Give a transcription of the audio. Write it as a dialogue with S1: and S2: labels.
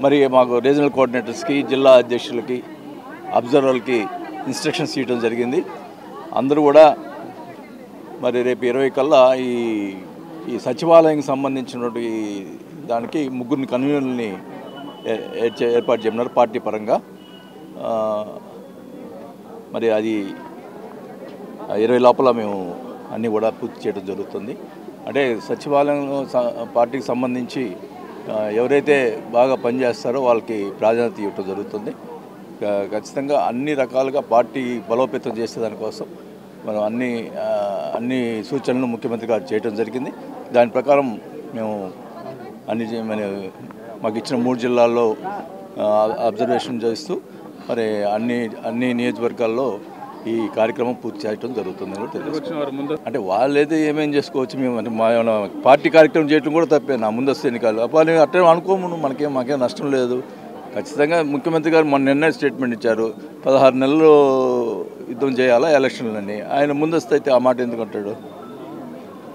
S1: మరి మాకు రీజనల్ కోఆర్డినేటర్స్కి జిల్లా అధ్యక్షులకి అబ్జర్వర్లకి ఇన్స్ట్రక్షన్స్ ఇవ్వడం జరిగింది. అందరూ కూడా మరి రేపు ఇరవై కల్లా ఈ ఈ సచివాలయంకి సంబంధించినటువంటి దానికి ముగ్గురిని కన్వీనర్ని ఏ- ఏర్పాటు చేయమన్నారు పార్టీ పరంగా. మరి అది ఇరవై లోపల మేము అన్నీ కూడా పూర్తి చేయడం జరుగుతుంది. అంటే సచివాలయం పార్టీకి సంబంధించి ఎవరైతే బాగా పనిచేస్తారో వాళ్ళకి ప్రాధాన్యత ఇవ్వటం జరుగుతుంది. ఖచ్చితంగా అన్ని రకాలుగా పార్టీ బలోపేతం చేసే దానికోసం మనం అన్ని అన్ని సూచనలు ముఖ్యమంత్రి గారు చేయడం జరిగింది. దాని ప్రకారం మేము అన్ని మన మాకు ఇచ్చిన మూడు జిల్లాల్లో అబ్జర్వేషన్ చేస్తూ మరి అన్ని అన్ని నియోజకవర్గాల్లో ఈ కార్యక్రమం పూర్తి చేయడం జరుగుతుంది కూడా అంటే వాళ్ళైతే ఏమేం చేసుకోవచ్చు మేము మా ఏమైనా పార్టీ కార్యక్రమం చేయడం కూడా తప్పే నా ముందస్తు ఎన్నికలు. వాళ్ళు అట్టే అనుకోము మనకేం మాకేం నష్టం లేదు. ఖచ్చితంగా ముఖ్యమంత్రి గారు మొన్న నిన్నే స్టేట్మెంట్ ఇచ్చారు. పదహారు నెలలు యుద్ధం చేయాలా ఎలక్షన్లని. ఆయన ముందస్తు అయితే ఆ మాట ఎందుకు అంటాడు?